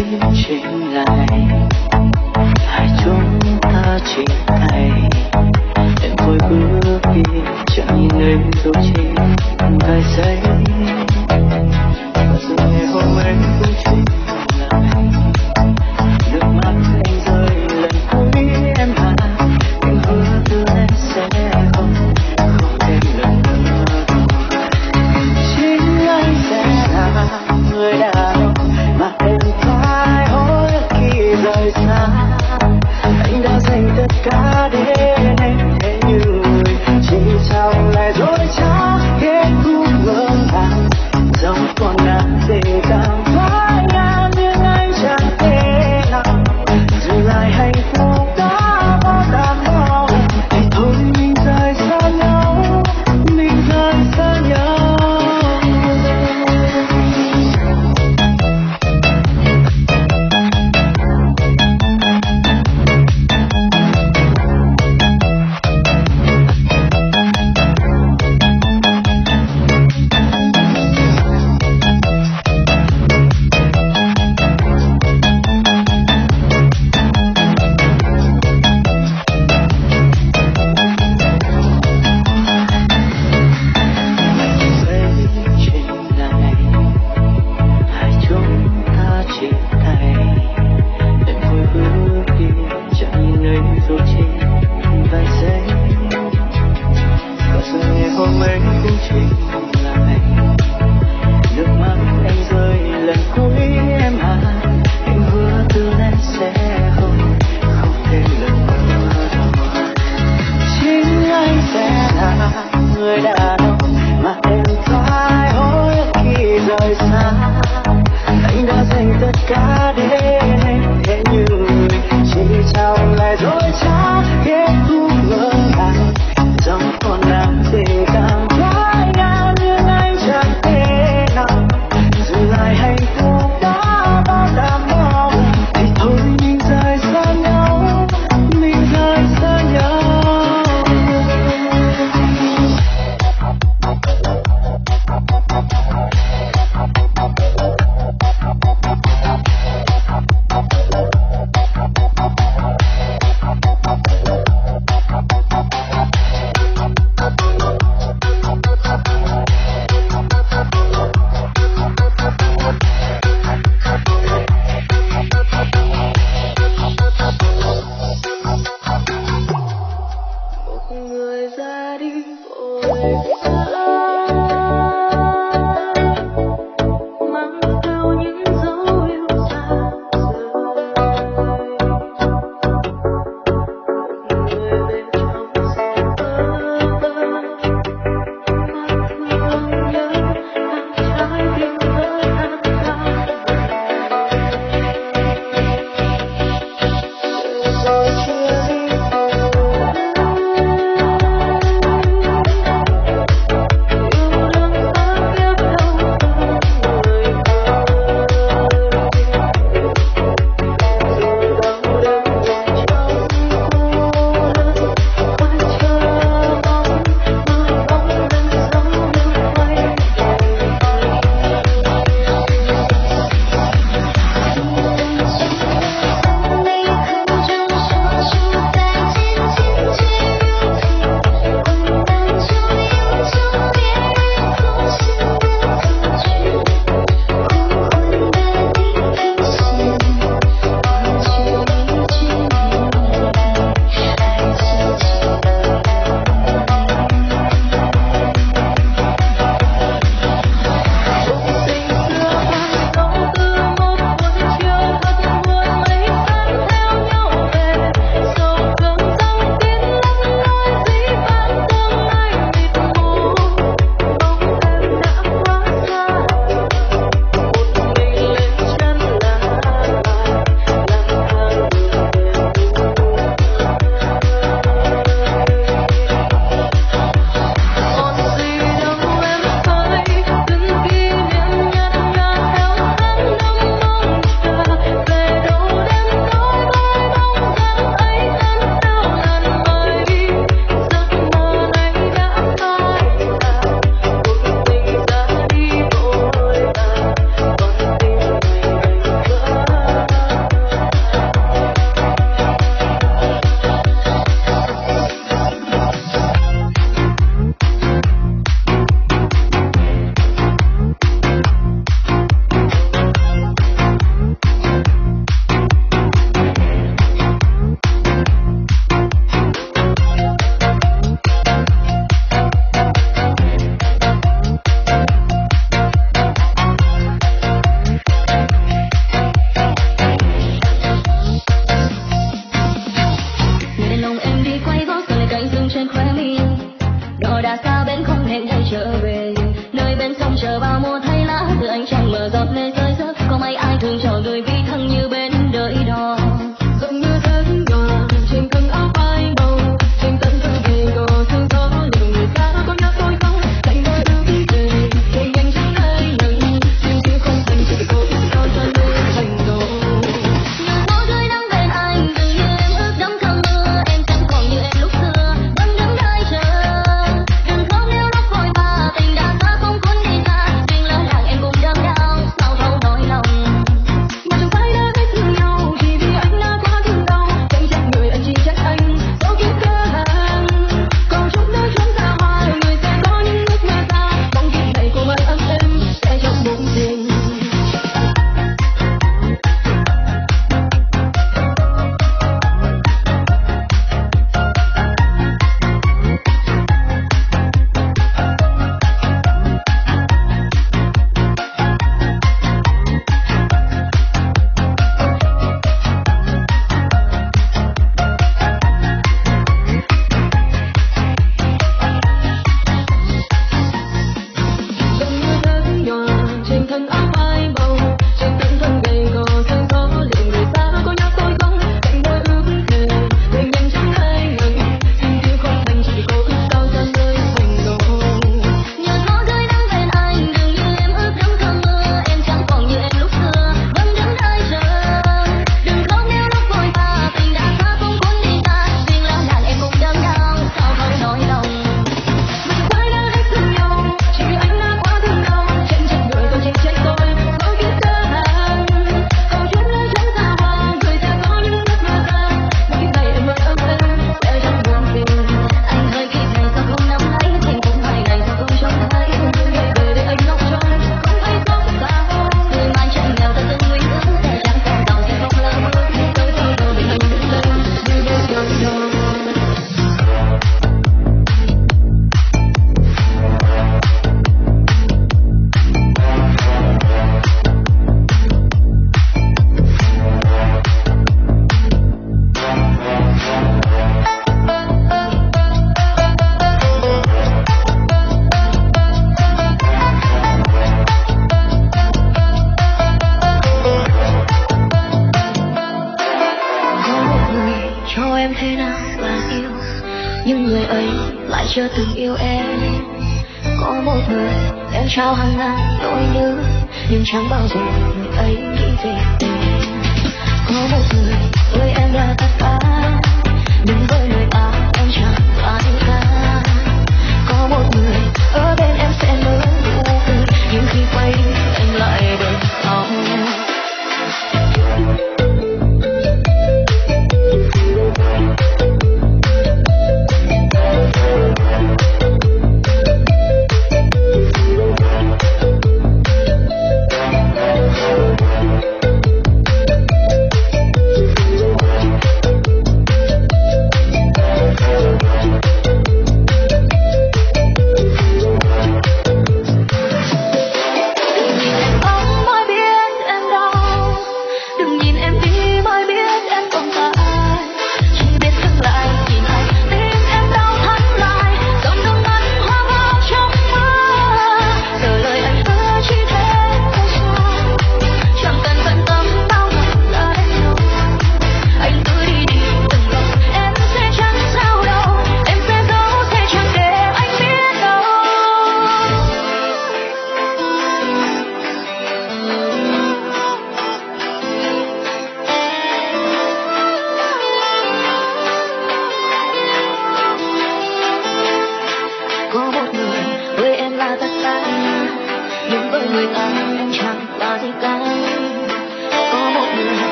一起来。